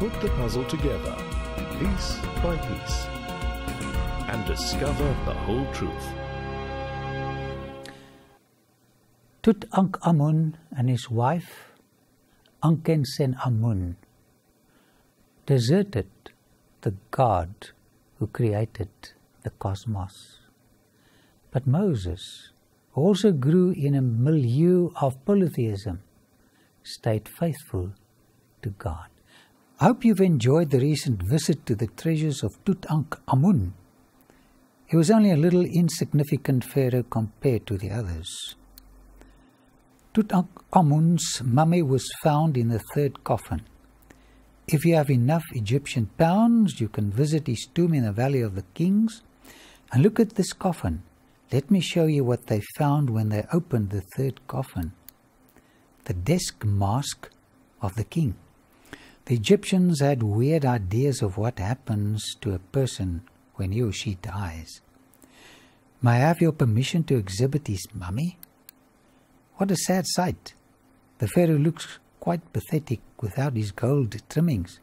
put the puzzle together, piece by piece, and discover the whole truth. Tutankhamun and his wife, Ankhesenamun, deserted the God who created the cosmos. But Moses also grew in a milieu of polytheism, stayed faithful to God. I hope you've enjoyed the recent visit to the treasures of Tutankhamun. He was only a little insignificant pharaoh compared to the others. Tutankhamun's mummy was found in the third coffin. If you have enough Egyptian pounds, you can visit his tomb in the Valley of the Kings and look at this coffin. Let me show you what they found when they opened the third coffin the desk mask of the king. The Egyptians had weird ideas of what happens to a person when he or she dies. May I have your permission to exhibit his mummy? What a sad sight. The Pharaoh looks quite pathetic without his gold trimmings.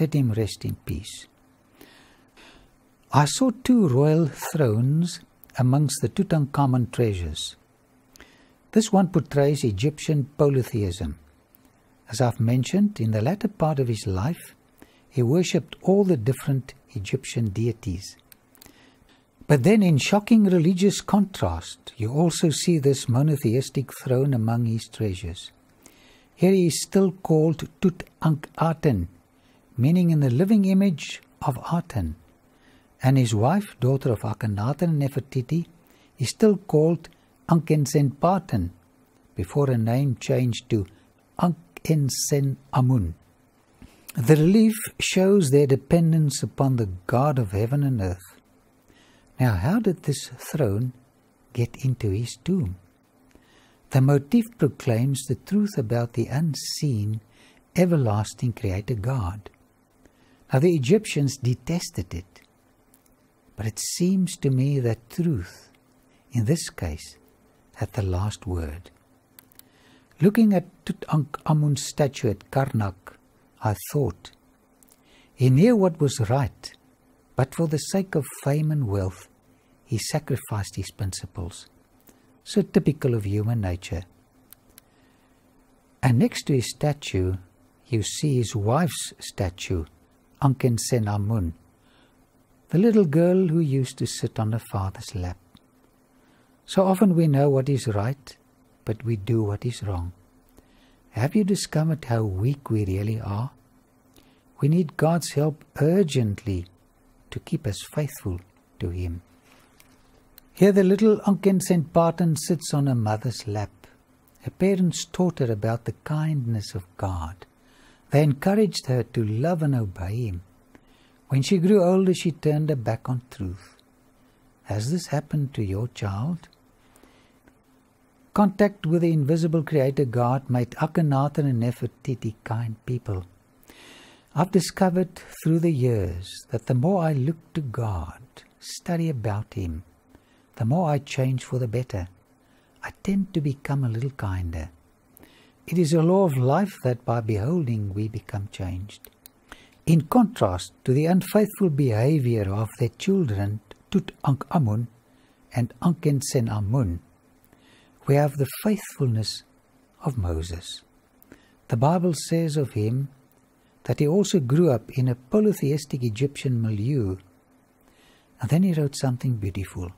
Let him rest in peace. I saw two royal thrones amongst the Tutankhamun treasures. This one portrays Egyptian polytheism. As I've mentioned, in the latter part of his life, he worshipped all the different Egyptian deities. But then, in shocking religious contrast, you also see this monotheistic throne among his treasures. Here he is still called tut Tutankhaten, meaning in the living image of Aten, and his wife, daughter of Akhenaten Nefertiti, is still called Ankhesenpaaten, before her name changed to Ankhensen Amun. The relief shows their dependence upon the God of heaven and earth. Now, how did this throne get into his tomb? The motif proclaims the truth about the unseen, everlasting Creator God. Now, the Egyptians detested it, but it seems to me that truth, in this case, had the last word. Looking at Tutankhamun's statue at Karnak, I thought, he knew what was right, but for the sake of fame and wealth, he sacrificed his principles. So typical of human nature. And next to his statue, you see his wife's statue, Ankhesenamun, the little girl who used to sit on her father's lap. So often we know what is right, but we do what is wrong. Have you discovered how weak we really are? We need God's help urgently to keep us faithful to Him. Here the little Ankhesenpaaten sits on her mother's lap. Her parents taught her about the kindness of God. They encouraged her to love and obey Him. When she grew older, she turned her back on truth. Has this happened to your child? Contact with the invisible Creator God made Akhenaten and Nefertiti kind people. I've discovered through the years that the more I look to God, study about Him, the more I change for the better. I tend to become a little kinder. It is a law of life that by beholding we become changed. In contrast to the unfaithful behavior of their children Tutankhamun and Ankhesenamun, we have the faithfulness of Moses. The Bible says of him that he also grew up in a polytheistic Egyptian milieu. And then he wrote something beautiful.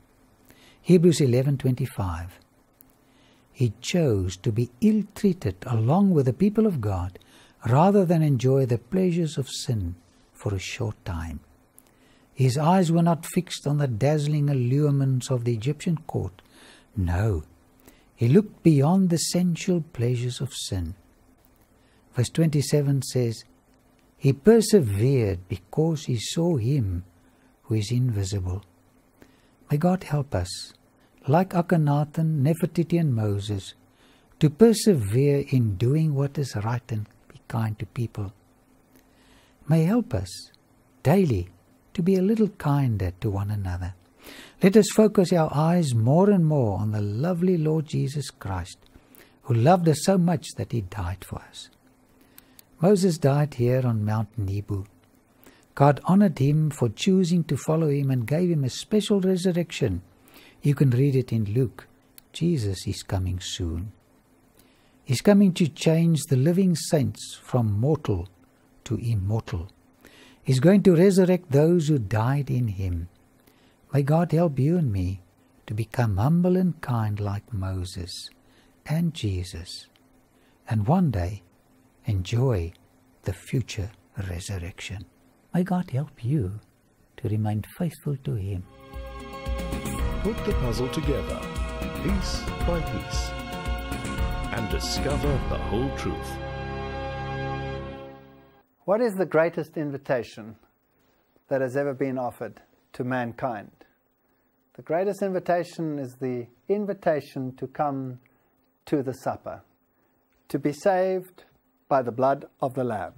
Hebrews 11:25. He chose to be ill-treated along with the people of God rather than enjoy the pleasures of sin for a short time. His eyes were not fixed on the dazzling allurements of the Egyptian court. No, he looked beyond the sensual pleasures of sin. Verse 27 says, He persevered because he saw him who is invisible. May God help us, like Akhenaten, Nefertiti, and Moses, to persevere in doing what is right and be kind to people. May help us daily to be a little kinder to one another. Let us focus our eyes more and more on the lovely Lord Jesus Christ, who loved us so much that he died for us. Moses died here on Mount Nebo. God honored him for choosing to follow him and gave him a special resurrection. You can read it in Luke. Jesus is coming soon. He's coming to change the living saints from mortal to immortal. He's going to resurrect those who died in him. May God help you and me to become humble and kind like Moses and Jesus, and one day enjoy the future resurrection. May God help you to remain faithful to Him. Put the puzzle together, piece by piece, and discover the whole truth. What is the greatest invitation that has ever been offered to mankind? The greatest invitation is the invitation to come to the supper, to be saved by the blood of the Lamb.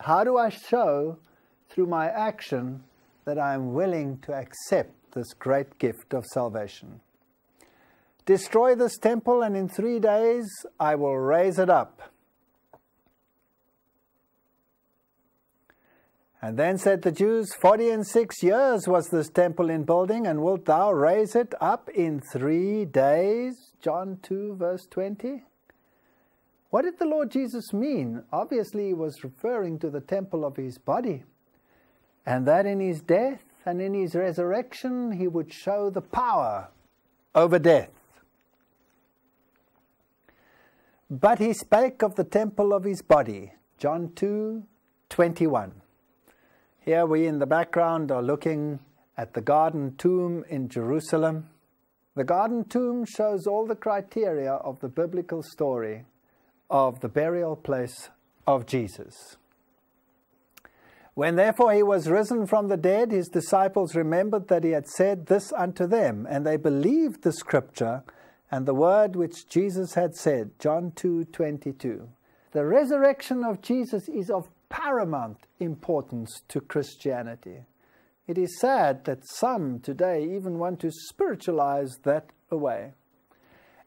How do I show through my action that I am willing to accept this great gift of salvation? Destroy this temple, and in three days I will raise it up. And then said the Jews, Forty and six years was this temple in building, and wilt thou raise it up in three days? John 2, verse 20. What did the Lord Jesus mean? Obviously, he was referring to the temple of his body, and that in his death and in his resurrection he would show the power over death. But he spake of the temple of his body. John 2 21. Here we in the background are looking at the garden tomb in Jerusalem. The garden tomb shows all the criteria of the biblical story of the burial place of Jesus. When therefore he was risen from the dead, his disciples remembered that he had said this unto them, and they believed the scripture and the word which Jesus had said. John 2 22. The resurrection of Jesus is of paramount importance to Christianity. It is sad that some today even want to spiritualize that away.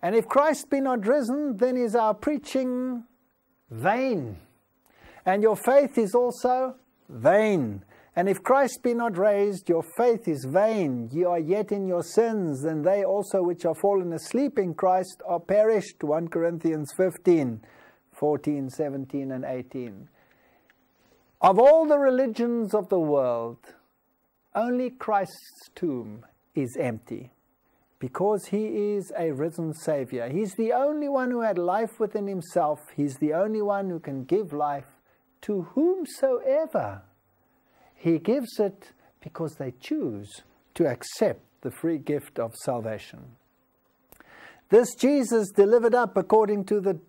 And if Christ be not risen, then is our preaching vain. And your faith is also vain. And if Christ be not raised, your faith is vain. Ye are yet in your sins, and they also which are fallen asleep in Christ are perished. 1 Corinthians 15, 14, 17, and 18. Of all the religions of the world, only Christ's tomb is empty because he is a risen Savior. He's the only one who had life within himself. He's the only one who can give life to whomsoever. He gives it because they choose to accept the free gift of salvation. This Jesus delivered up according to the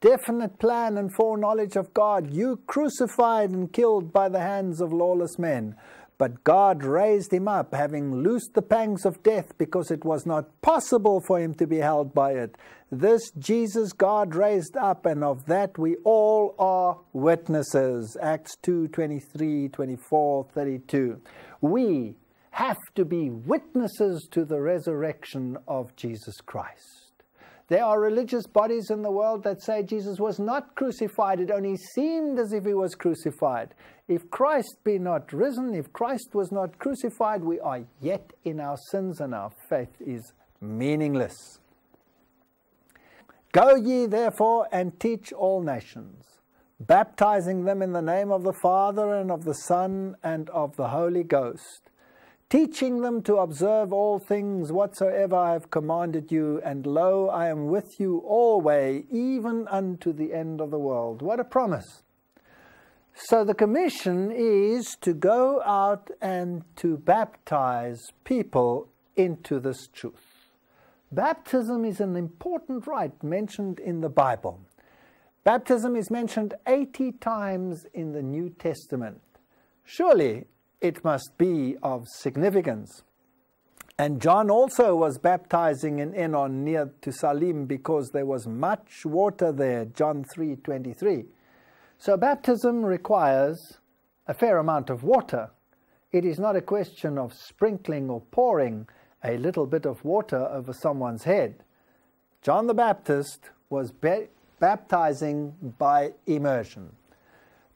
definite plan and foreknowledge of God, you crucified and killed by the hands of lawless men. But God raised him up, having loosed the pangs of death, because it was not possible for him to be held by it. This Jesus God raised up, and of that we all are witnesses. Acts 2 23, 24, 32. We have to be witnesses to the resurrection of Jesus Christ. There are religious bodies in the world that say Jesus was not crucified, it only seemed as if he was crucified. If Christ be not risen, if Christ was not crucified, we are yet in our sins and our faith is meaningless. Go ye therefore and teach all nations, baptizing them in the name of the Father and of the Son and of the Holy Ghost teaching them to observe all things whatsoever I have commanded you, and lo, I am with you always, even unto the end of the world. What a promise! So the commission is to go out and to baptize people into this truth. Baptism is an important rite mentioned in the Bible. Baptism is mentioned 80 times in the New Testament. Surely it must be of significance. And John also was baptizing in Aenon near to Salim because there was much water there, John 3:23. So baptism requires a fair amount of water. It is not a question of sprinkling or pouring a little bit of water over someone's head. John the Baptist was baptizing by immersion.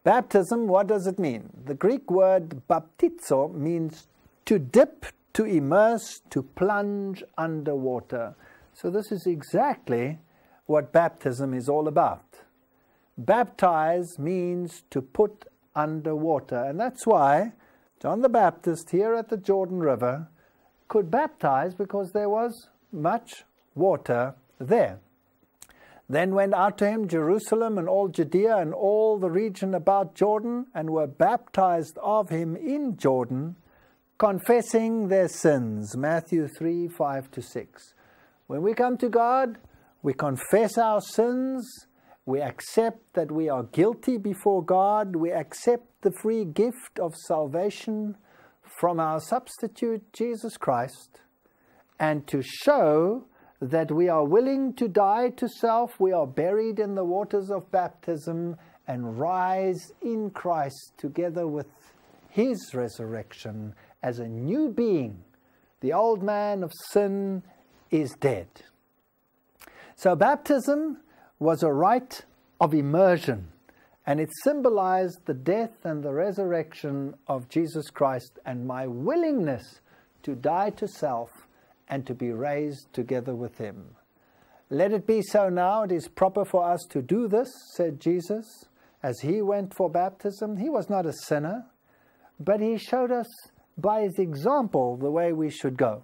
Baptism, what does it mean? The Greek word baptizo means to dip, to immerse, to plunge underwater. So, this is exactly what baptism is all about. Baptize means to put underwater, and that's why John the Baptist here at the Jordan River could baptize because there was much water there. Then went out to him Jerusalem and all Judea and all the region about Jordan, and were baptized of him in Jordan, confessing their sins. Matthew 3 5 to 6. When we come to God, we confess our sins, we accept that we are guilty before God, we accept the free gift of salvation from our substitute Jesus Christ, and to show that we are willing to die to self, we are buried in the waters of baptism and rise in Christ together with his resurrection as a new being. The old man of sin is dead. So, baptism was a rite of immersion, and it symbolized the death and the resurrection of Jesus Christ and my willingness to die to self and to be raised together with him. Let it be so now. It is proper for us to do this, said Jesus, as he went for baptism. He was not a sinner, but he showed us by his example the way we should go.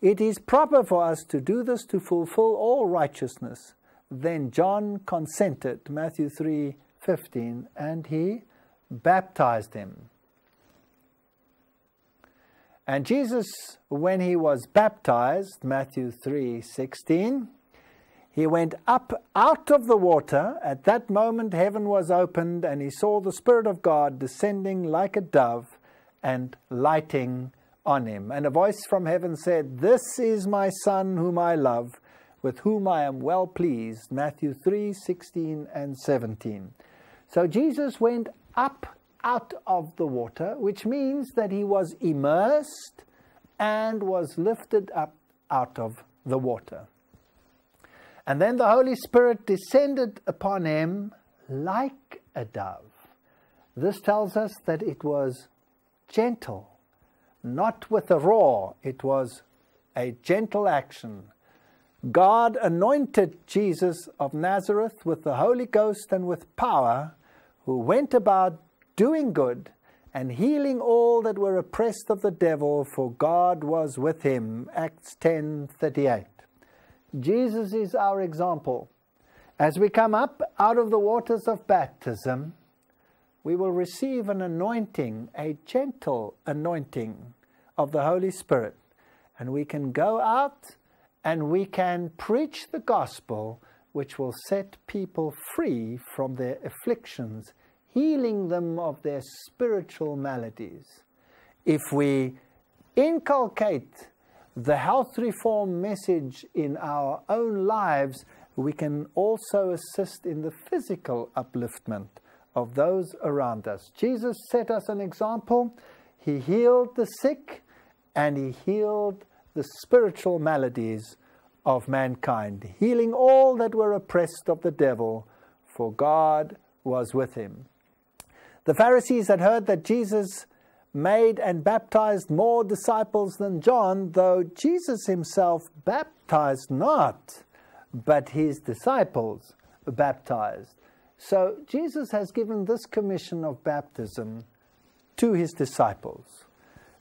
It is proper for us to do this to fulfill all righteousness. Then John consented, Matthew 3 15, and he baptized him. And Jesus, when he was baptized, Matthew 3 16, he went up out of the water. At that moment, heaven was opened, and he saw the Spirit of God descending like a dove and lighting on him. And a voice from heaven said, This is my Son, whom I love, with whom I am well pleased. Matthew 3 16 and 17. So Jesus went up out of the water, which means that he was immersed and was lifted up out of the water. And then the Holy Spirit descended upon him like a dove. This tells us that it was gentle, not with a roar, it was a gentle action. God anointed Jesus of Nazareth with the Holy Ghost and with power, who went about doing good and healing all that were oppressed of the devil, for God was with him. Acts 10:38. Jesus is our example. As we come up out of the waters of baptism, we will receive an anointing, a gentle anointing of the Holy Spirit. And we can go out and we can preach the gospel, which will set people free from their afflictions healing them of their spiritual maladies. If we inculcate the health reform message in our own lives, we can also assist in the physical upliftment of those around us. Jesus set us an example. He healed the sick and he healed the spiritual maladies of mankind, healing all that were oppressed of the devil, for God was with him. The Pharisees had heard that Jesus made and baptized more disciples than John, though Jesus himself baptized not, but his disciples baptized. So Jesus has given this commission of baptism to his disciples.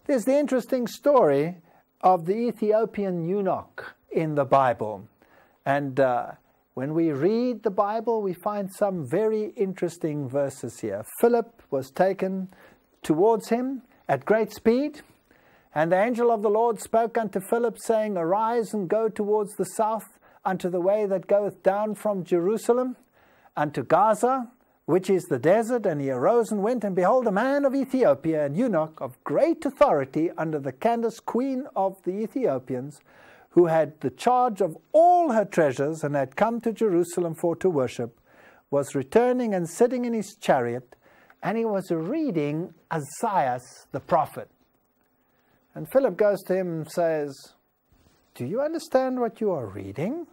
There's the interesting story of the Ethiopian eunuch in the Bible. And uh, when we read the Bible, we find some very interesting verses here. Philip was taken towards him at great speed, and the angel of the Lord spoke unto Philip, saying, Arise and go towards the south, unto the way that goeth down from Jerusalem unto Gaza, which is the desert. And he arose and went, and behold, a man of Ethiopia, an eunuch of great authority under the Candace, queen of the Ethiopians, who had the charge of all her treasures and had come to Jerusalem for to worship, was returning and sitting in his chariot, and he was reading Isaiah the prophet. And Philip goes to him and says, Do you understand what you are reading?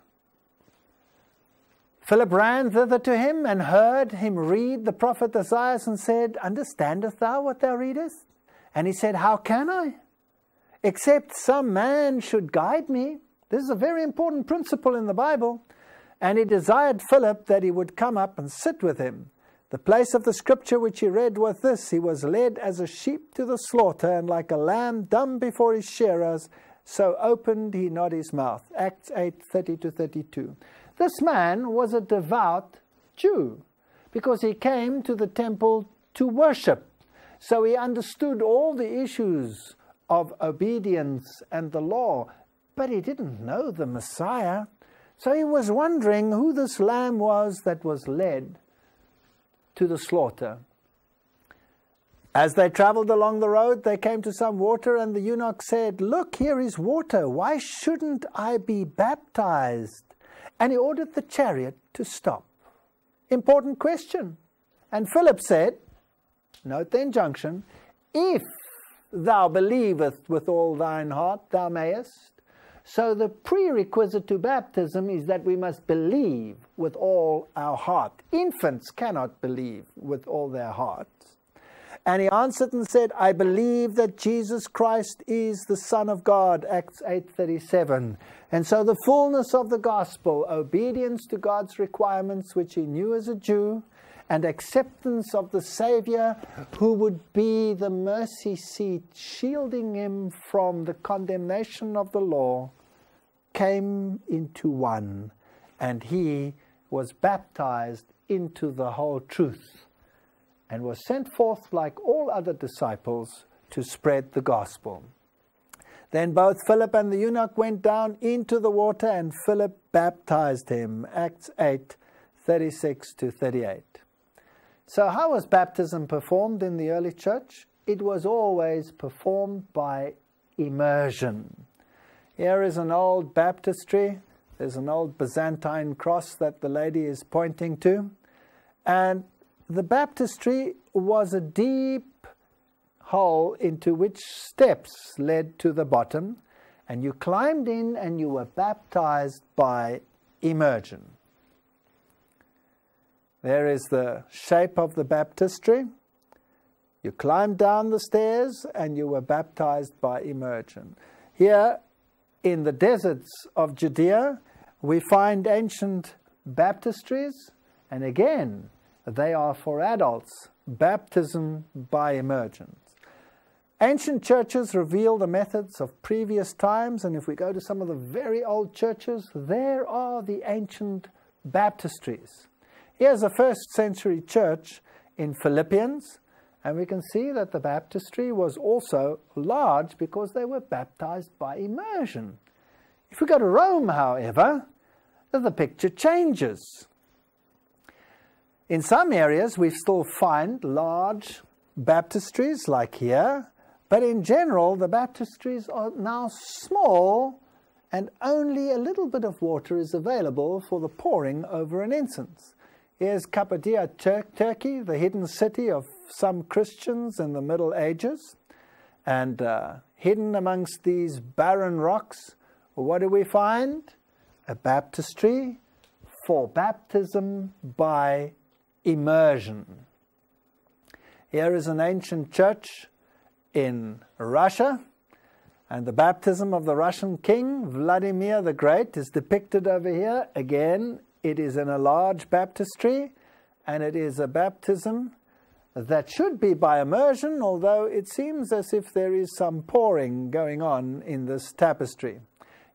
Philip ran thither to him and heard him read the prophet Isaiah and said, Understandest thou what thou readest? And he said, How can I? Except some man should guide me. This is a very important principle in the Bible. And he desired Philip that he would come up and sit with him. The place of the scripture which he read was this He was led as a sheep to the slaughter, and like a lamb dumb before his shearers, so opened he not his mouth. Acts 8 30 to 32. This man was a devout Jew because he came to the temple to worship. So he understood all the issues of obedience and the law, but he didn't know the Messiah. So he was wondering who this lamb was that was led to the slaughter. As they traveled along the road, they came to some water, and the eunuch said, Look, here is water. Why shouldn't I be baptized? And he ordered the chariot to stop. Important question. And Philip said, Note the injunction, if thou believest with all thine heart, thou mayest. So the prerequisite to baptism is that we must believe with all our heart. Infants cannot believe with all their hearts. And he answered and said, I believe that Jesus Christ is the Son of God, Acts 8:37. And so the fullness of the gospel, obedience to God's requirements, which he knew as a Jew, and acceptance of the Savior who would be the mercy seat, shielding him from the condemnation of the law, came into one, and he was baptized into the whole truth and was sent forth like all other disciples to spread the gospel. Then both Philip and the eunuch went down into the water, and Philip baptized him. Acts 8 36 to 38. So, how was baptism performed in the early church? It was always performed by immersion. Here is an old baptistry. There's an old Byzantine cross that the lady is pointing to. And the baptistry was a deep hole into which steps led to the bottom, and you climbed in and you were baptized by immersion. There is the shape of the baptistry. You climbed down the stairs and you were baptized by immersion. Here in the deserts of Judea, we find ancient baptistries, and again, they are for adults, baptism by immersion. Ancient churches reveal the methods of previous times, and if we go to some of the very old churches, there are the ancient baptistries. Here's a first century church in Philippians, and we can see that the baptistry was also large because they were baptized by immersion. If we go to Rome, however, the picture changes. In some areas, we still find large baptistries like here, but in general, the baptistries are now small and only a little bit of water is available for the pouring over an incense. Here's Cappadocia, Tur Turkey, the hidden city of some Christians in the Middle Ages. And uh, hidden amongst these barren rocks, what do we find? A baptistry for baptism by immersion. Here is an ancient church in Russia, and the baptism of the Russian king, Vladimir the Great, is depicted over here. Again, it is in a large baptistry, and it is a baptism that should be by immersion, although it seems as if there is some pouring going on in this tapestry.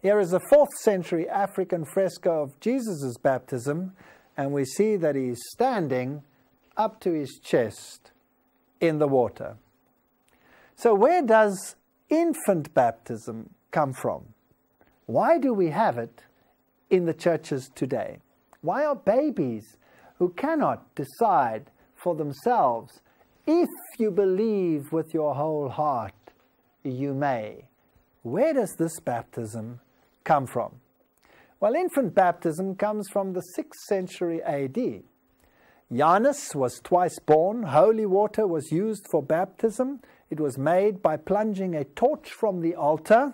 Here is a 4th century African fresco of Jesus' baptism, and we see that he's standing up to his chest in the water. So, where does infant baptism come from? Why do we have it in the churches today? Why are babies who cannot decide for themselves, if you believe with your whole heart, you may? Where does this baptism come from? Well, infant baptism comes from the 6th century AD. Janus was twice born. Holy water was used for baptism. It was made by plunging a torch from the altar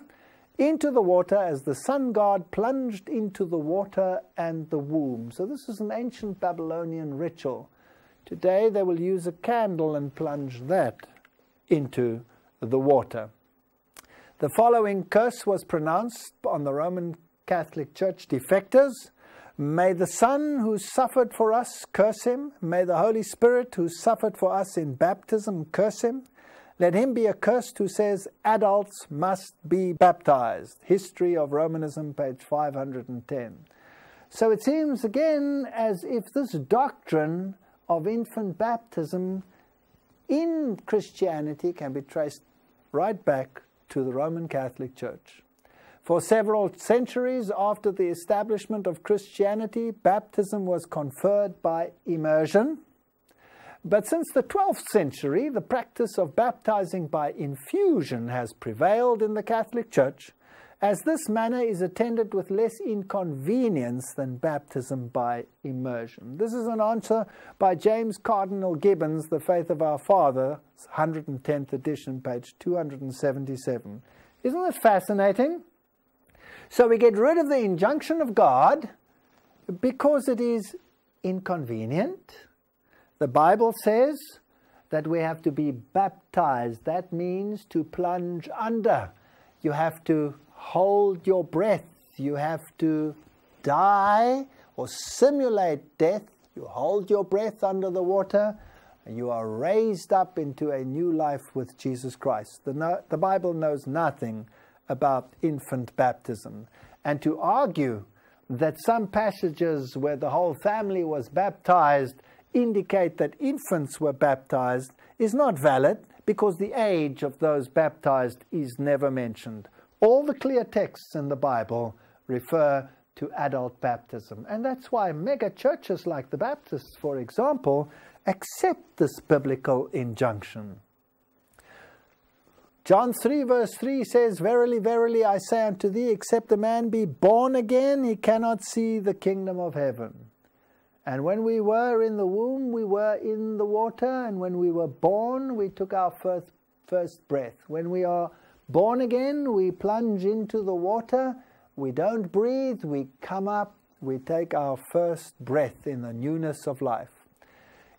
into the water as the sun god plunged into the water and the womb. So, this is an ancient Babylonian ritual. Today, they will use a candle and plunge that into the water. The following curse was pronounced on the Roman Catholic Church defectors. May the Son who suffered for us curse him. May the Holy Spirit who suffered for us in baptism curse him. Let him be accursed who says adults must be baptized. History of Romanism, page 510. So it seems again as if this doctrine of infant baptism in Christianity can be traced right back to the Roman Catholic Church. For several centuries after the establishment of Christianity, baptism was conferred by immersion but since the 12th century, the practice of baptizing by infusion has prevailed in the Catholic Church, as this manner is attended with less inconvenience than baptism by immersion. This is an answer by James Cardinal Gibbons, The Faith of Our Father, 110th edition, page 277. Isn't it fascinating? So we get rid of the injunction of God because it is inconvenient the Bible says that we have to be baptized. That means to plunge under. You have to hold your breath. You have to die or simulate death. You hold your breath under the water and you are raised up into a new life with Jesus Christ. The, no, the Bible knows nothing about infant baptism. And to argue that some passages where the whole family was baptized indicate that infants were baptized is not valid because the age of those baptized is never mentioned. All the clear texts in the Bible refer to adult baptism. And that's why mega churches like the Baptists, for example, accept this biblical injunction. John 3, verse 3 says, Verily, verily, I say unto thee, except a man be born again, he cannot see the kingdom of heaven. And when we were in the womb, we were in the water, and when we were born, we took our first, first breath. When we are born again, we plunge into the water, we don't breathe, we come up, we take our first breath in the newness of life.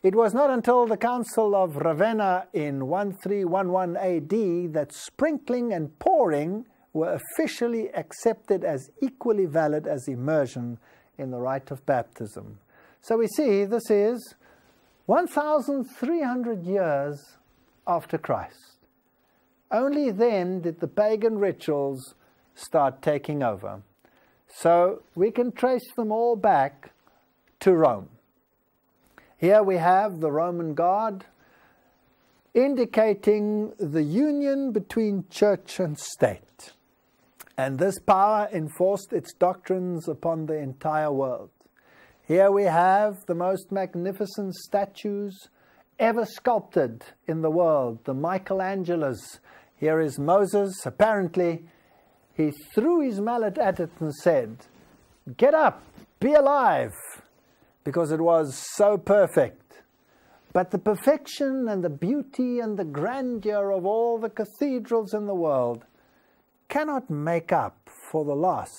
It was not until the Council of Ravenna in 1311 AD that sprinkling and pouring were officially accepted as equally valid as immersion in the rite of baptism. So we see this is 1,300 years after Christ. Only then did the pagan rituals start taking over. So we can trace them all back to Rome. Here we have the Roman God indicating the union between church and state. And this power enforced its doctrines upon the entire world. Here we have the most magnificent statues ever sculpted in the world, the Michelangelos. Here is Moses. Apparently, he threw his mallet at it and said, Get up, be alive, because it was so perfect. But the perfection and the beauty and the grandeur of all the cathedrals in the world cannot make up for the loss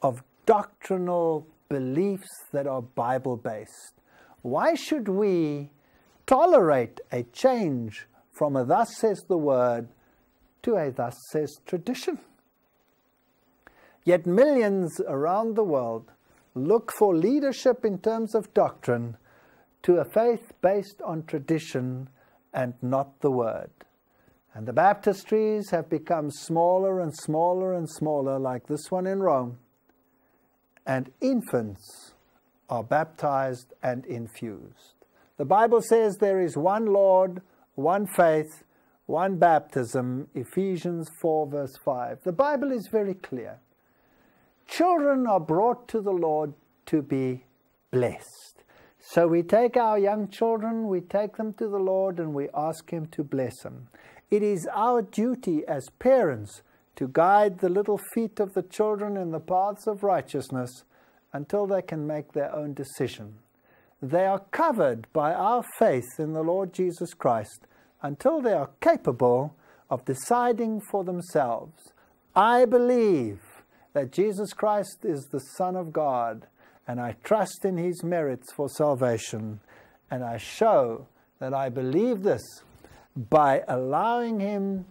of doctrinal beliefs that are Bible based. Why should we tolerate a change from a thus says the word to a thus says tradition? Yet millions around the world look for leadership in terms of doctrine to a faith based on tradition and not the word. And the baptistries have become smaller and smaller and smaller, like this one in Rome and infants are baptized and infused. The Bible says there is one Lord, one faith, one baptism, Ephesians 4, verse 5. The Bible is very clear. Children are brought to the Lord to be blessed. So we take our young children, we take them to the Lord, and we ask Him to bless them. It is our duty as parents to guide the little feet of the children in the paths of righteousness until they can make their own decision. They are covered by our faith in the Lord Jesus Christ until they are capable of deciding for themselves. I believe that Jesus Christ is the Son of God, and I trust in his merits for salvation, and I show that I believe this by allowing him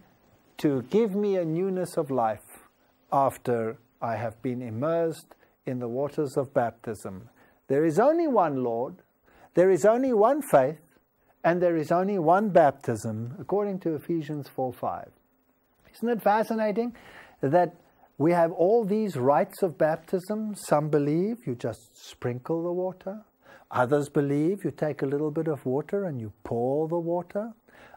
to give me a newness of life after I have been immersed in the waters of baptism. There is only one Lord, there is only one faith, and there is only one baptism, according to Ephesians 4 5. Isn't it fascinating that we have all these rites of baptism? Some believe you just sprinkle the water, others believe you take a little bit of water and you pour the water.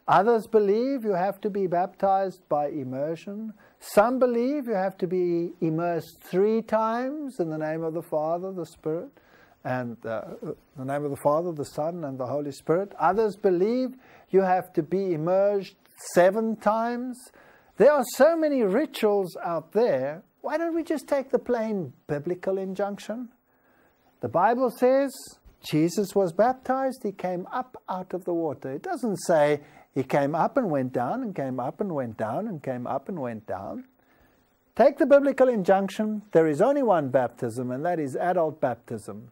Others believe you have to be baptized by immersion. Some believe you have to be immersed three times in the name of the Father, the Spirit, and uh, the name of the Father, the Son, and the Holy Spirit. Others believe you have to be immersed seven times. There are so many rituals out there. Why don't we just take the plain biblical injunction? The Bible says Jesus was baptized, he came up out of the water. It doesn't say he came up and went down and came up and went down and came up and went down. Take the biblical injunction. There is only one baptism, and that is adult baptism.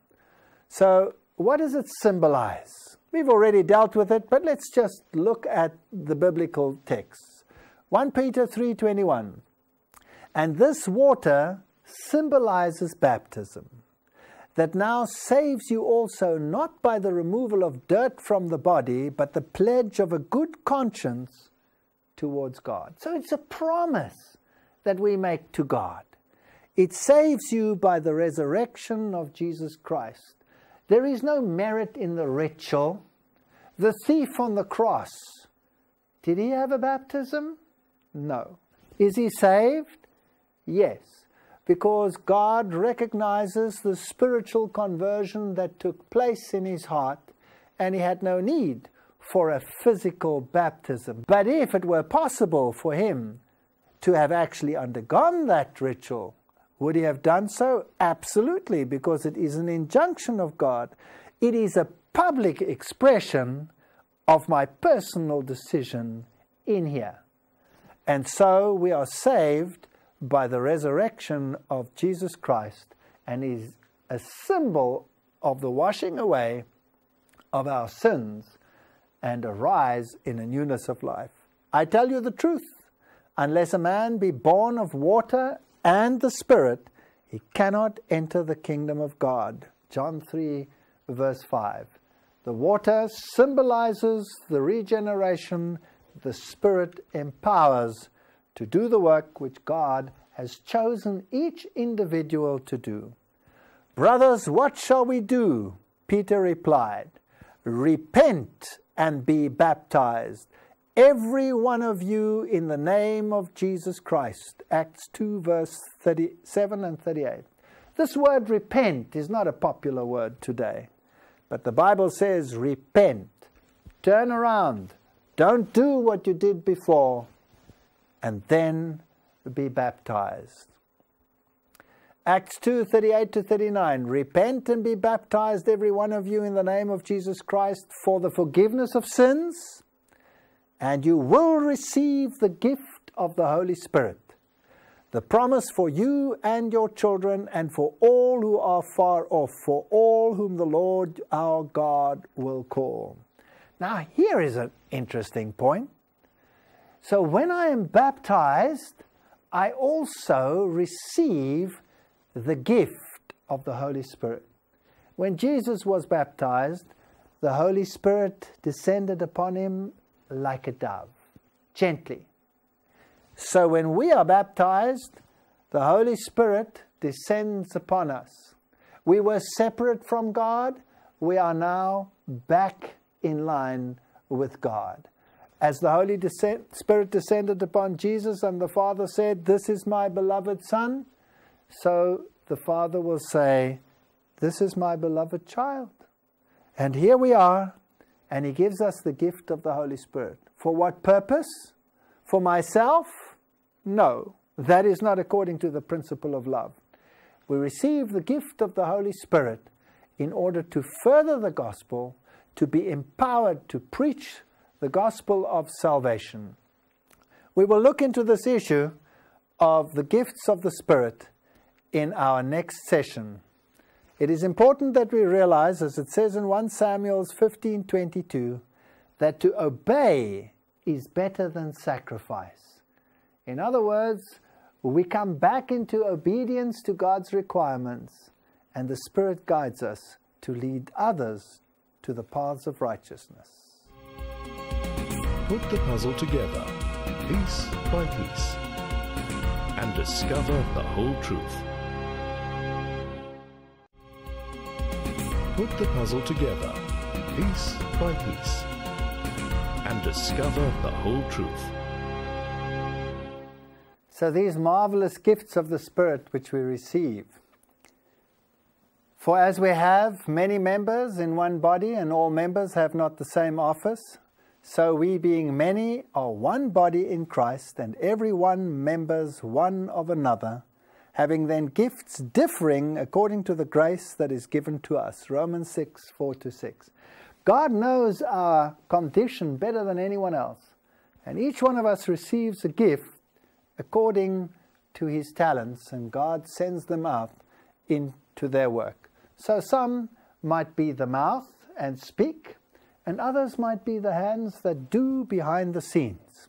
So, what does it symbolize? We've already dealt with it, but let's just look at the biblical text. 1 Peter 3:21. And this water symbolizes baptism that now saves you also not by the removal of dirt from the body, but the pledge of a good conscience towards God. So it's a promise that we make to God. It saves you by the resurrection of Jesus Christ. There is no merit in the ritual. The thief on the cross, did he have a baptism? No. Is he saved? Yes because God recognizes the spiritual conversion that took place in his heart, and he had no need for a physical baptism. But if it were possible for him to have actually undergone that ritual, would he have done so? Absolutely, because it is an injunction of God. It is a public expression of my personal decision in here. And so we are saved by the resurrection of Jesus Christ and is a symbol of the washing away of our sins and a rise in a newness of life. I tell you the truth unless a man be born of water and the Spirit, he cannot enter the kingdom of God. John 3, verse 5. The water symbolizes the regeneration, the Spirit empowers to do the work which God has chosen each individual to do. Brothers, what shall we do? Peter replied, Repent and be baptized, every one of you in the name of Jesus Christ. Acts 2, verse 37 and 38. This word repent is not a popular word today, but the Bible says repent, turn around, don't do what you did before, and then be baptized. Acts 2 38 to 39. Repent and be baptized, every one of you, in the name of Jesus Christ for the forgiveness of sins, and you will receive the gift of the Holy Spirit. The promise for you and your children, and for all who are far off, for all whom the Lord our God will call. Now, here is an interesting point. So when I am baptized, I also receive the gift of the Holy Spirit. When Jesus was baptized, the Holy Spirit descended upon him like a dove, gently. So when we are baptized, the Holy Spirit descends upon us. We were separate from God, we are now back in line with God. As the Holy Spirit descended upon Jesus and the Father said, This is my beloved Son, so the Father will say, This is my beloved child. And here we are, and He gives us the gift of the Holy Spirit. For what purpose? For myself? No, that is not according to the principle of love. We receive the gift of the Holy Spirit in order to further the gospel, to be empowered to preach the gospel of salvation. We will look into this issue of the gifts of the Spirit in our next session. It is important that we realize, as it says in 1 Samuel 15:22, that to obey is better than sacrifice. In other words, we come back into obedience to God's requirements, and the Spirit guides us to lead others to the paths of righteousness. Put the puzzle together, piece by piece, and discover the whole truth. Put the puzzle together, piece by piece, and discover the whole truth. So, these marvelous gifts of the Spirit which we receive. For as we have many members in one body, and all members have not the same office, so we, being many, are one body in Christ, and every one members one of another, having then gifts differing according to the grace that is given to us. Romans 6 4 to 6. God knows our condition better than anyone else, and each one of us receives a gift according to his talents, and God sends them out into their work. So some might be the mouth and speak, and others might be the hands that do behind the scenes.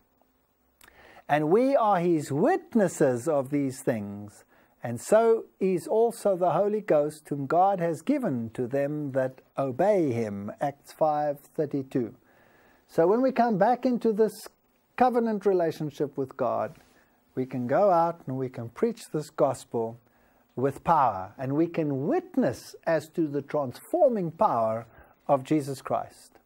And we are his witnesses of these things, and so is also the Holy Ghost, whom God has given to them that obey him. Acts 5:32. So when we come back into this covenant relationship with God, we can go out and we can preach this gospel with power, and we can witness as to the transforming power of Jesus Christ.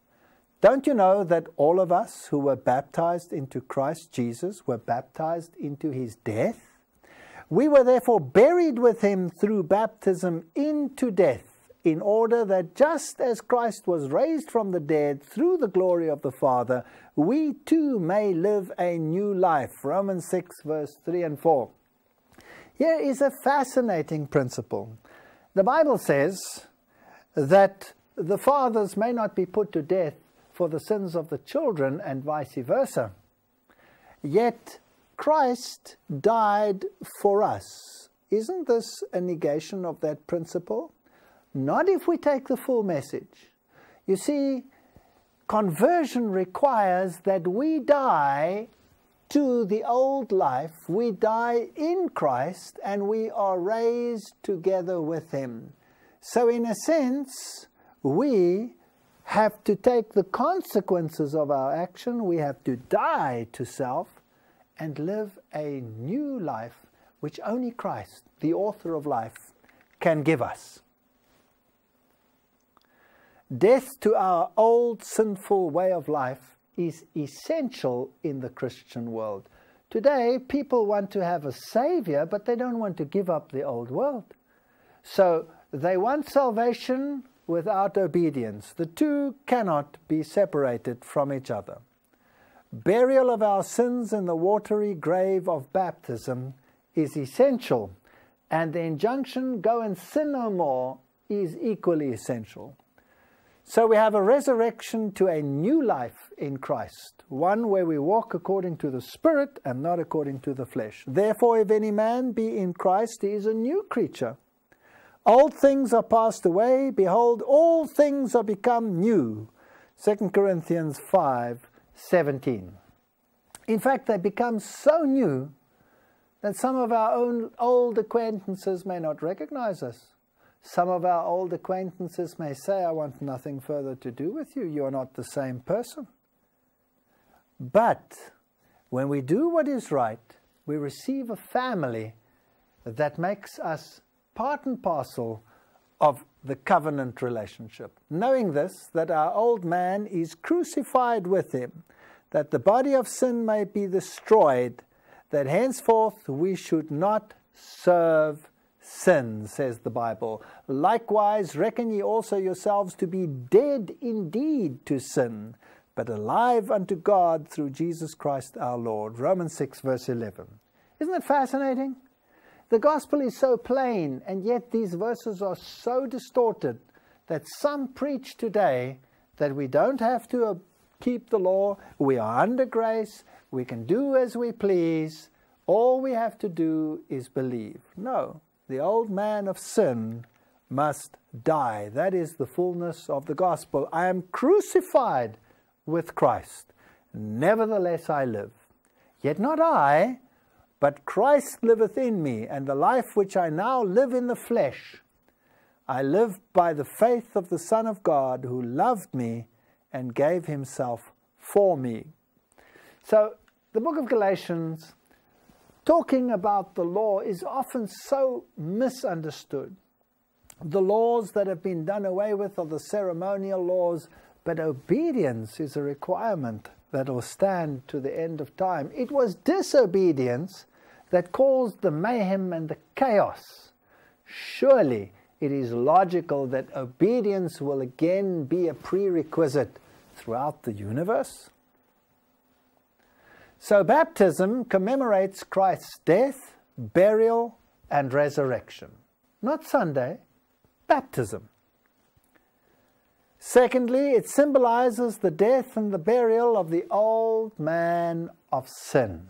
Don't you know that all of us who were baptized into Christ Jesus were baptized into his death? We were therefore buried with him through baptism into death in order that just as Christ was raised from the dead through the glory of the Father, we too may live a new life. Romans 6, verse 3 and 4. Here is a fascinating principle. The Bible says that the fathers may not be put to death for the sins of the children and vice versa. Yet Christ died for us. Isn't this a negation of that principle? Not if we take the full message. You see, conversion requires that we die to the old life, we die in Christ, and we are raised together with Him. So, in a sense, we have to take the consequences of our action, we have to die to self and live a new life which only Christ, the author of life, can give us. Death to our old sinful way of life is essential in the Christian world. Today, people want to have a savior, but they don't want to give up the old world. So they want salvation without obedience. The two cannot be separated from each other. Burial of our sins in the watery grave of baptism is essential, and the injunction, go and sin no more, is equally essential. So we have a resurrection to a new life in Christ, one where we walk according to the Spirit and not according to the flesh. Therefore, if any man be in Christ, he is a new creature. Old things are passed away, behold, all things are become new. 2 Corinthians 5 17. In fact, they become so new that some of our own old acquaintances may not recognize us. Some of our old acquaintances may say, I want nothing further to do with you. You are not the same person. But when we do what is right, we receive a family that makes us part and parcel of the covenant relationship. Knowing this, that our old man is crucified with him, that the body of sin may be destroyed, that henceforth we should not serve sin, says the Bible. Likewise, reckon ye also yourselves to be dead indeed to sin, but alive unto God through Jesus Christ our Lord. Romans 6, verse 11. Isn't it fascinating? The gospel is so plain, and yet these verses are so distorted that some preach today that we don't have to uh, keep the law, we are under grace, we can do as we please, All we have to do is believe. No, the old man of sin must die. That is the fullness of the gospel. I am crucified with Christ. Nevertheless I live. Yet not I, but Christ liveth in me, and the life which I now live in the flesh, I live by the faith of the Son of God who loved me and gave himself for me. So, the book of Galatians, talking about the law, is often so misunderstood. The laws that have been done away with are the ceremonial laws, but obedience is a requirement that will stand to the end of time. It was disobedience that caused the mayhem and the chaos. Surely it is logical that obedience will again be a prerequisite throughout the universe. So, baptism commemorates Christ's death, burial, and resurrection. Not Sunday, baptism. Secondly, it symbolizes the death and the burial of the old man of sin.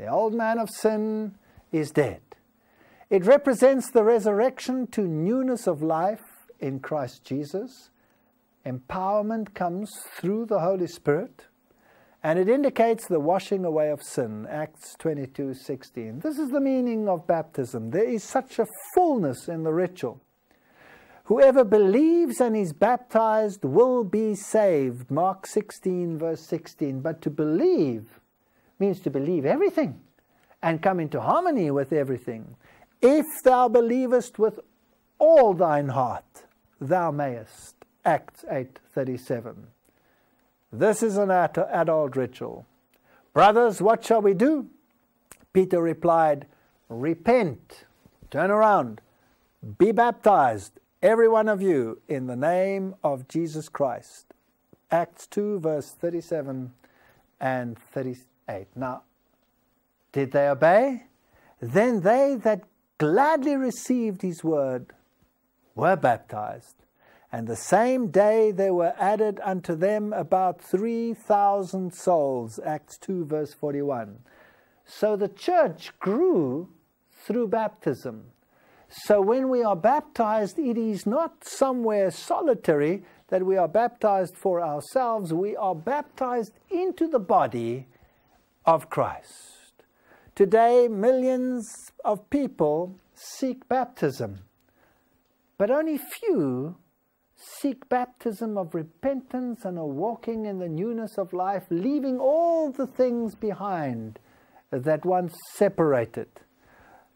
The old man of sin is dead. It represents the resurrection to newness of life in Christ Jesus. Empowerment comes through the Holy Spirit. And it indicates the washing away of sin, Acts 22 16. This is the meaning of baptism. There is such a fullness in the ritual. Whoever believes and is baptized will be saved. Mark 16, verse 16. But to believe means to believe everything and come into harmony with everything. If thou believest with all thine heart, thou mayest. Acts 8:37. This is an adult ritual. Brothers, what shall we do? Peter replied, Repent, turn around, be baptized, every one of you, in the name of Jesus Christ. Acts 2, verse 37 and 38. Now, did they obey? Then they that gladly received his word were baptized. And the same day there were added unto them about 3,000 souls. Acts 2, verse 41. So the church grew through baptism. So when we are baptized, it is not somewhere solitary that we are baptized for ourselves. We are baptized into the body of Christ. Today, millions of people seek baptism, but only few seek baptism of repentance and a walking in the newness of life, leaving all the things behind that once separated.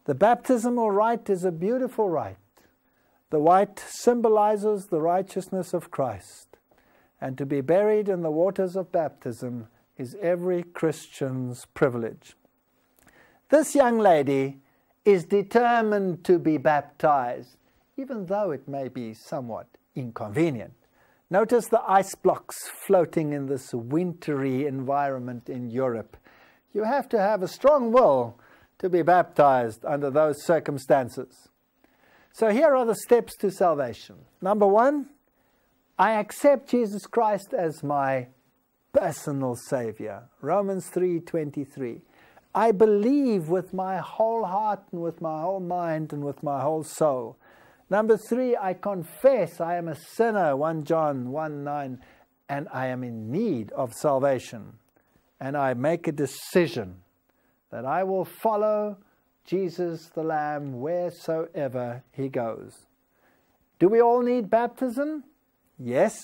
The baptismal rite is a beautiful rite. The white symbolizes the righteousness of Christ. And to be buried in the waters of baptism is every Christian's privilege. This young lady is determined to be baptized, even though it may be somewhat inconvenient. Notice the ice blocks floating in this wintry environment in Europe. You have to have a strong will to be baptized under those circumstances. So here are the steps to salvation. Number one, I accept Jesus Christ as my personal Savior. Romans 3:23. I believe with my whole heart and with my whole mind and with my whole soul. Number three, I confess I am a sinner, 1 John 1 9, and I am in need of salvation. And I make a decision that I will follow Jesus the Lamb wheresoever he goes. Do we all need baptism? Yes.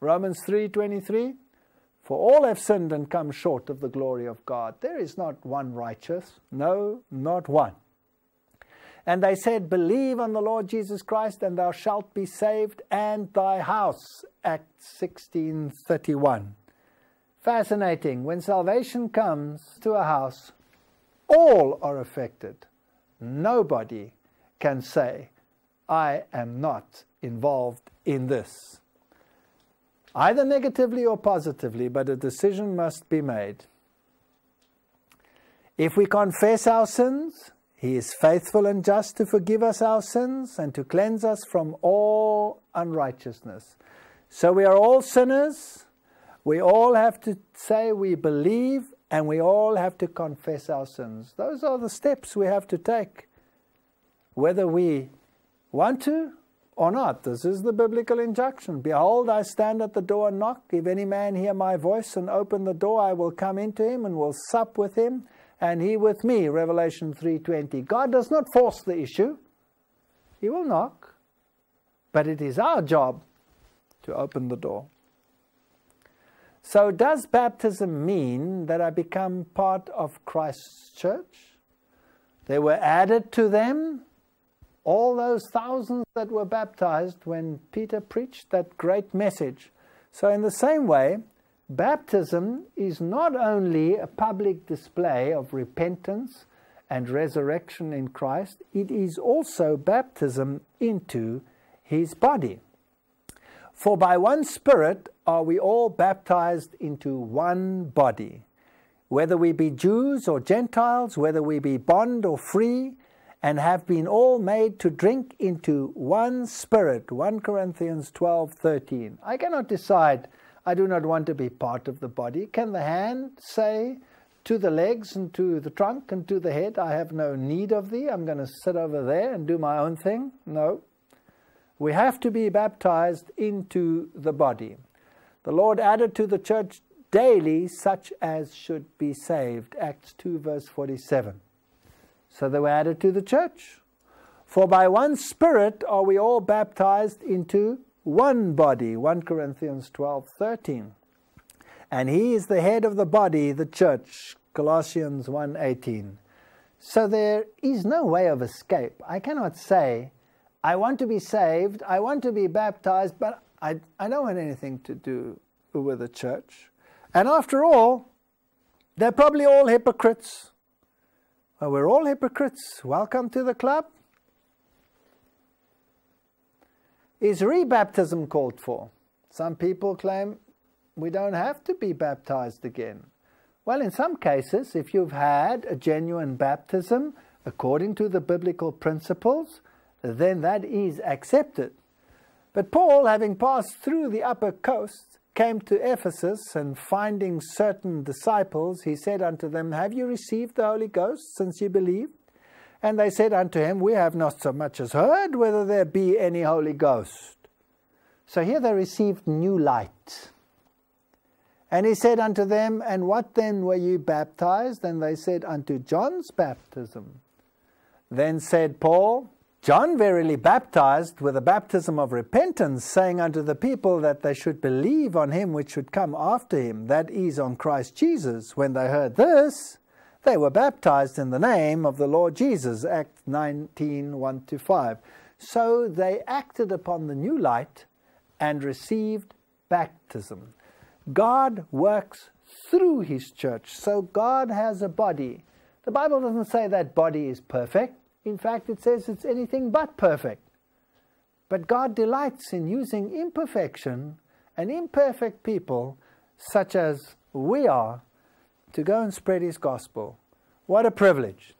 Romans 3:23 For all have sinned and come short of the glory of God. There is not one righteous, no, not one. And they said, Believe on the Lord Jesus Christ, and thou shalt be saved, and thy house. Acts 16:31. Fascinating. When salvation comes to a house, all are affected. Nobody can say, I am not involved in this. Either negatively or positively, but a decision must be made. If we confess our sins, He is faithful and just to forgive us our sins and to cleanse us from all unrighteousness. So we are all sinners. We all have to say we believe and we all have to confess our sins. Those are the steps we have to take, whether we want to or not. This is the biblical injunction. Behold, I stand at the door and knock. If any man hear my voice and open the door, I will come into him and will sup with him, and he with me. Revelation 3:20. God does not force the issue. He will knock, but it is our job to open the door. So, does baptism mean that I become part of Christ's church? They were added to them, all those thousands that were baptized when Peter preached that great message. So, in the same way, baptism is not only a public display of repentance and resurrection in Christ, it is also baptism into his body. For by one Spirit are we all baptized into one body, whether we be Jews or Gentiles, whether we be bond or free, and have been all made to drink into one Spirit. 1 Corinthians 12 13. I cannot decide, I do not want to be part of the body. Can the hand say to the legs and to the trunk and to the head, I have no need of thee, I'm going to sit over there and do my own thing? No. We have to be baptized into the body. The Lord added to the church daily such as should be saved. Acts 2, verse 47. So they were added to the church. For by one Spirit are we all baptized into one body. 1 Corinthians 12, 13. And he is the head of the body, the church. Colossians 1, 18. So there is no way of escape. I cannot say, I want to be saved, I want to be baptized, but I, I don't want anything to do with the church. And after all, they're probably all hypocrites. Well, we're all hypocrites. Welcome to the club. Is rebaptism called for? Some people claim we don't have to be baptized again. Well, in some cases, if you've had a genuine baptism according to the biblical principles, then that is accepted. But Paul, having passed through the upper coast, came to Ephesus, and finding certain disciples, he said unto them, Have you received the Holy Ghost since you believed? And they said unto him, We have not so much as heard whether there be any Holy Ghost. So here they received new light. And he said unto them, And what then were you baptized? And they said, Unto John's baptism. Then said Paul, John verily baptized with a baptism of repentance, saying unto the people that they should believe on him which should come after him, that is, on Christ Jesus. When they heard this, they were baptized in the name of the Lord Jesus. Acts 19 1 to 5. So they acted upon the new light and received baptism. God works through his church. So God has a body. The Bible doesn't say that body is perfect. In fact, it says it's anything but perfect. But God delights in using imperfection and imperfect people, such as we are, to go and spread His gospel. What a privilege.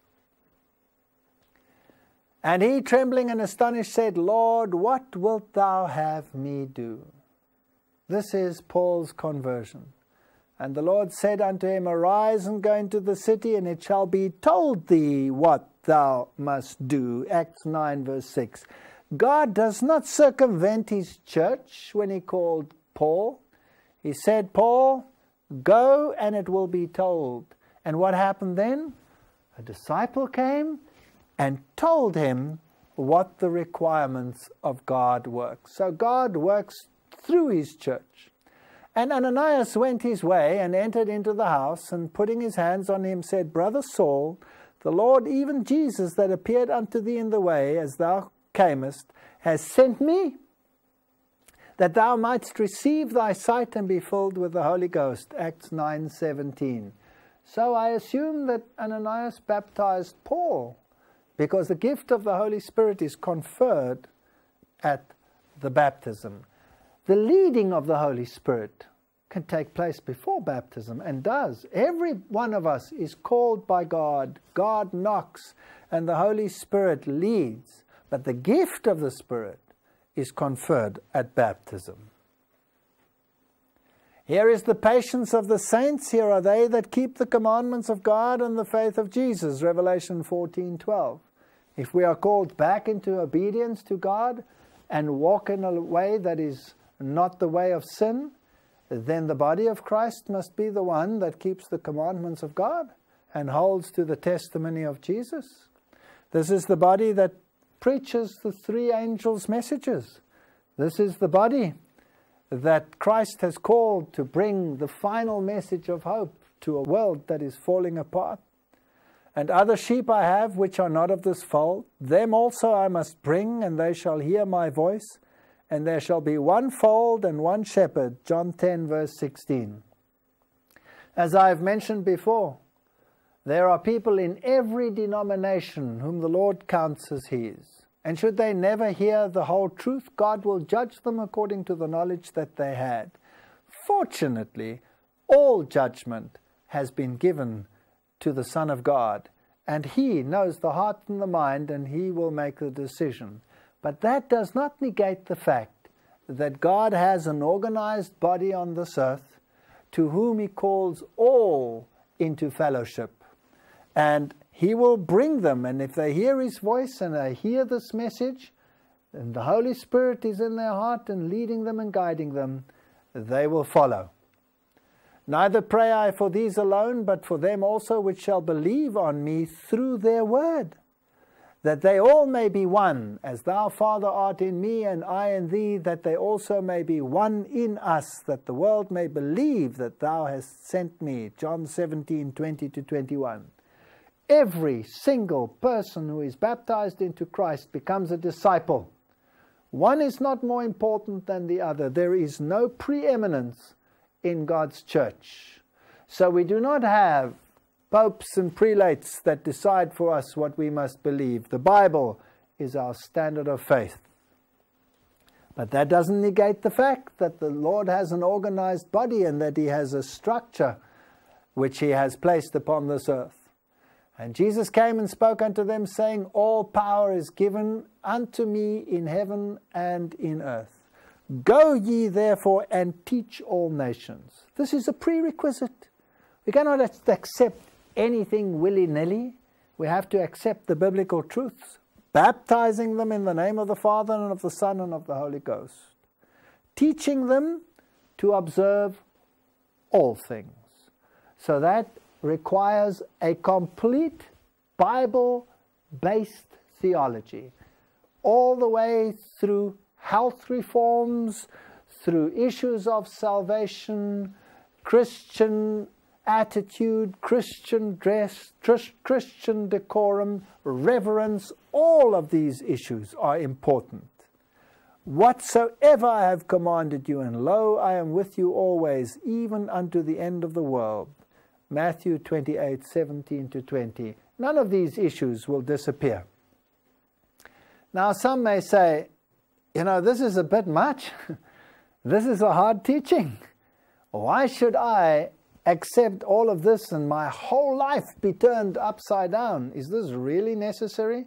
And he, trembling and astonished, said, Lord, what wilt thou have me do? This is Paul's conversion. And the Lord said unto him, Arise and go into the city, and it shall be told thee what thou must do. Acts 9, verse 6. God does not circumvent his church when he called Paul. He said, Paul, go and it will be told. And what happened then? A disciple came and told him what the requirements of God were. So God works through his church. And Ananias went his way and entered into the house, and putting his hands on him, said, Brother Saul, the Lord, even Jesus, that appeared unto thee in the way as thou camest, has sent me, that thou mightst receive thy sight and be filled with the Holy Ghost. Acts 9:17. So I assume that Ananias baptized Paul, because the gift of the Holy Spirit is conferred at the baptism. The leading of the Holy Spirit can take place before baptism and does. Every one of us is called by God. God knocks and the Holy Spirit leads. But the gift of the Spirit is conferred at baptism. Here is the patience of the saints. Here are they that keep the commandments of God and the faith of Jesus. Revelation 14:12. If we are called back into obedience to God and walk in a way that is not the way of sin, then the body of Christ must be the one that keeps the commandments of God and holds to the testimony of Jesus. This is the body that preaches the three angels' messages. This is the body that Christ has called to bring the final message of hope to a world that is falling apart. And other sheep I have which are not of this fold, them also I must bring, and they shall hear my voice, and there shall be one fold and one shepherd. John 10, verse 16. As I have mentioned before, there are people in every denomination whom the Lord counts as His. And should they never hear the whole truth, God will judge them according to the knowledge that they had. Fortunately, all judgment has been given to the Son of God, and He knows the heart and the mind, and He will make the decision. But that does not negate the fact that God has an organized body on this earth to whom He calls all into fellowship. And he will bring them, and if they hear His voice and they hear this message, and the Holy Spirit is in their heart and leading them and guiding them, they will follow. Neither pray I for these alone, but for them also which shall believe on me through their word, that they all may be one, as thou, Father, art in me, and I in thee, that they also may be one in us, that the world may believe that thou hast sent me. John 17 20 to 21. Every single person who is baptized into Christ becomes a disciple. One is not more important than the other. There is no preeminence in God's church. So we do not have popes and prelates that decide for us what we must believe. The Bible is our standard of faith. But that doesn't negate the fact that the Lord has an organized body and that He has a structure which He has placed upon this earth. And Jesus came and spoke unto them, saying, All power is given unto me in heaven and in earth. Go ye therefore and teach all nations. This is a prerequisite. We cannot accept anything willy nilly. We have to accept the biblical truths, baptizing them in the name of the Father and of the Son and of the Holy Ghost, teaching them to observe all things, so that requires a complete Bible based theology, all the way through health reforms, through issues of salvation, Christian attitude, Christian dress, Christian decorum, reverence, all of these issues are important. Whatsoever I have commanded you, and lo, I am with you always, even unto the end of the world. Matthew 28 17 to 20. None of these issues will disappear. Now, some may say, you know, this is a bit much. this is a hard teaching. Why should I accept all of this and my whole life be turned upside down? Is this really necessary?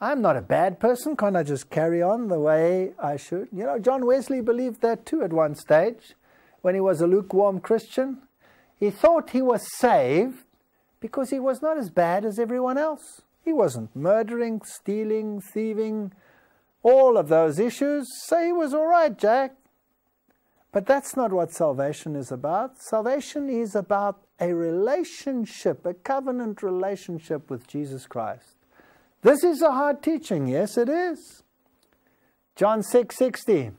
I'm not a bad person. Can't I just carry on the way I should? You know, John Wesley believed that too at one stage when he was a lukewarm Christian. He thought he was saved because he was not as bad as everyone else. He wasn't murdering, stealing, thieving, all of those issues. So he was all right, Jack. But that's not what salvation is about. Salvation is about a relationship, a covenant relationship with Jesus Christ. This is a hard teaching. Yes, it is. John 6 16.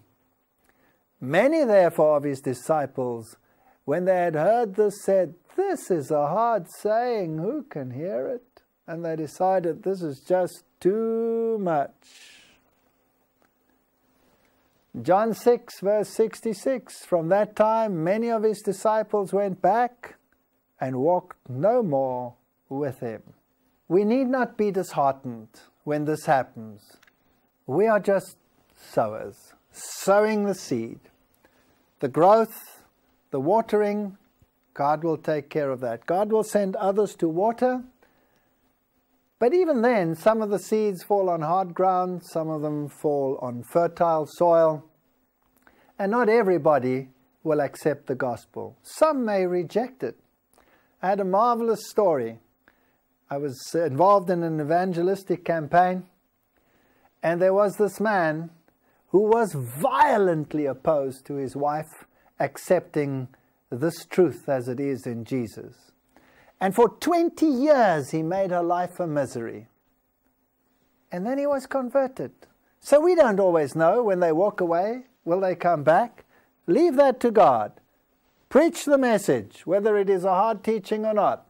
Many, therefore, of his disciples when they had heard this, said, This is a hard saying, who can hear it? And they decided this is just too much. John 6, verse 66 From that time, many of his disciples went back and walked no more with him. We need not be disheartened when this happens. We are just sowers, sowing the seed. The growth the watering, God will take care of that. God will send others to water. But even then, some of the seeds fall on hard ground, some of them fall on fertile soil. And not everybody will accept the gospel. Some may reject it. I had a marvelous story. I was involved in an evangelistic campaign, and there was this man who was violently opposed to his wife accepting this truth as it is in Jesus. And for 20 years, he made her life a misery. And then he was converted. So we don't always know when they walk away, will they come back? Leave that to God. Preach the message, whether it is a hard teaching or not.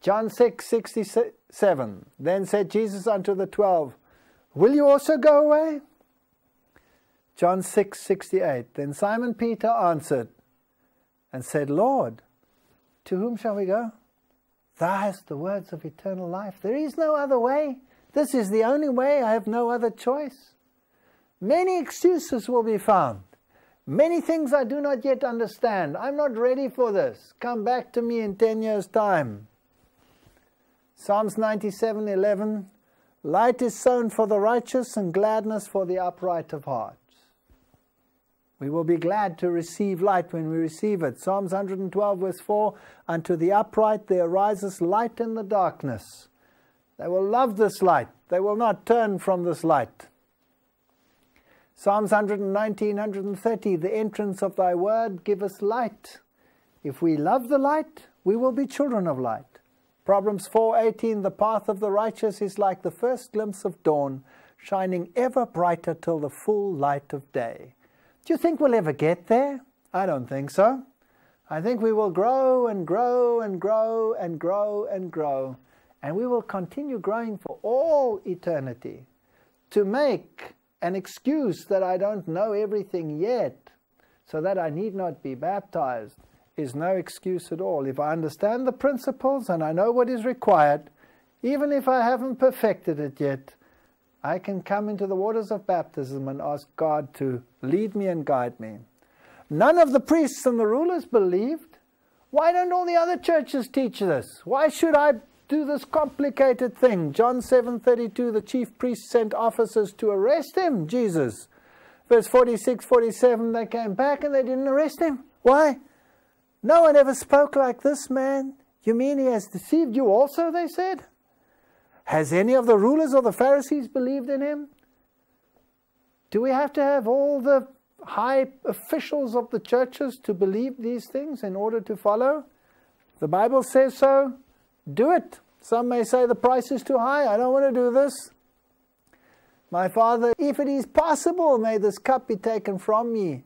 John 6 67. Then said Jesus unto the twelve, Will you also go away? John 6 68. Then Simon Peter answered and said, Lord, to whom shall we go? Thou hast the words of eternal life. There is no other way. This is the only way. I have no other choice. Many excuses will be found. Many things I do not yet understand. I'm not ready for this. Come back to me in 10 years' time. Psalms 97:11 Light is sown for the righteous and gladness for the upright of heart. We will be glad to receive light when we receive it. Psalms 112, verse 4 Unto the upright there arises light in the darkness. They will love this light, they will not turn from this light. Psalms 119, 130 The entrance of thy word give us light. If we love the light, we will be children of light. Proverbs 4:18 The path of the righteous is like the first glimpse of dawn, shining ever brighter till the full light of day. Do you think we'll ever get there? I don't think so. I think we will grow and grow and grow and grow and grow, and we will continue growing for all eternity. To make an excuse that I don't know everything yet, so that I need not be baptized, is no excuse at all. If I understand the principles and I know what is required, even if I haven't perfected it yet, I can come into the waters of baptism and ask God to lead me and guide me. None of the priests and the rulers believed. Why don't all the other churches teach this? Why should I do this complicated thing? John 7:32 the chief priests sent officers to arrest him, Jesus. Verse 46, 47 they came back and they didn't arrest him. Why? No one ever spoke like this man. You mean he has deceived you also, they said? Has any of the rulers or the Pharisees believed in him? Do we have to have all the high officials of the churches to believe these things in order to follow? The Bible says so. Do it. Some may say the price is too high. I don't want to do this. My Father, if it is possible, may this cup be taken from me.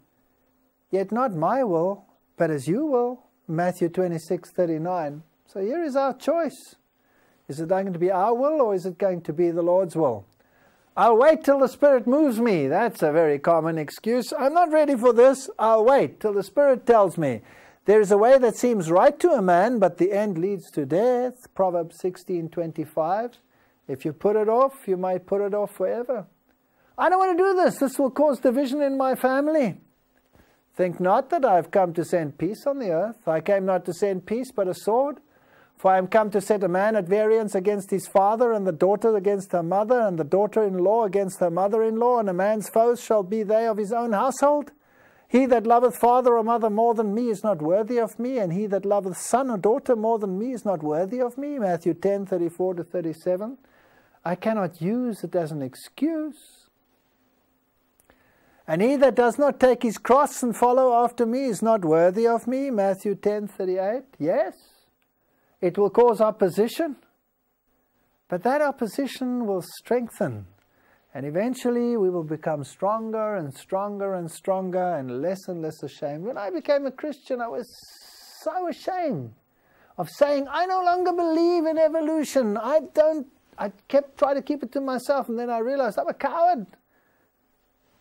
Yet not my will, but as you will. Matthew 26 39. So here is our choice. Is it going to be our will or is it going to be the Lord's will? I'll wait till the Spirit moves me. That's a very common excuse. I'm not ready for this. I'll wait till the Spirit tells me. There is a way that seems right to a man, but the end leads to death. Proverbs 16:25. If you put it off, you might put it off forever. I don't want to do this. This will cause division in my family. Think not that I have come to send peace on the earth. I came not to send peace, but a sword. For I am come to set a man at variance against his father, and the daughter against her mother, and the daughter in law against her mother in law, and a man's foes shall be they of his own household. He that loveth father or mother more than me is not worthy of me, and he that loveth son or daughter more than me is not worthy of me. Matthew 10 34 to 37. I cannot use it as an excuse. And he that does not take his cross and follow after me is not worthy of me. Matthew 10 38. Yes. It will cause opposition, but that opposition will strengthen. And eventually we will become stronger and stronger and stronger and less and less ashamed. When I became a Christian, I was so ashamed of saying, I no longer believe in evolution. I don't, I kept trying to keep it to myself, and then I realized I'm a coward.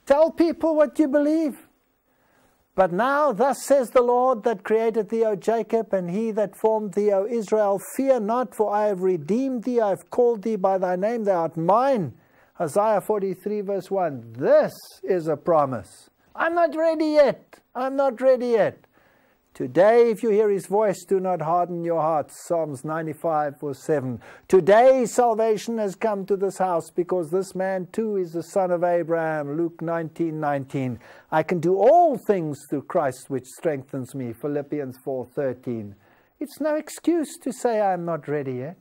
Tell people what you believe. But now, thus says the Lord that created thee, O Jacob, and he that formed thee, O Israel, fear not, for I have redeemed thee, I have called thee by thy name, thou art mine. Isaiah 43, verse 1. This is a promise. I'm not ready yet. I'm not ready yet. Today, if you hear his voice, do not harden your hearts. Psalms 95, verse 7. Today, salvation has come to this house because this man too is the son of Abraham. Luke 19, 19. I can do all things through Christ which strengthens me. Philippians 4, 13. It's no excuse to say I'm not ready yet.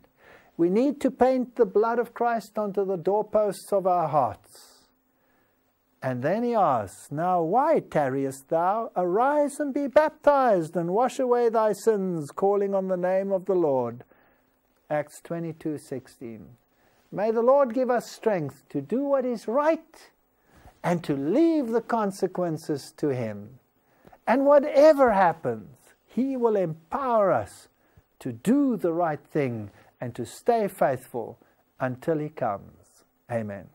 We need to paint the blood of Christ onto the doorposts of our hearts. And then he asks, Now why tarriest thou? Arise and be baptized, and wash away thy sins, calling on the name of the Lord. Acts 22 16. May the Lord give us strength to do what is right and to leave the consequences to Him. And whatever happens, He will empower us to do the right thing and to stay faithful until He comes. Amen.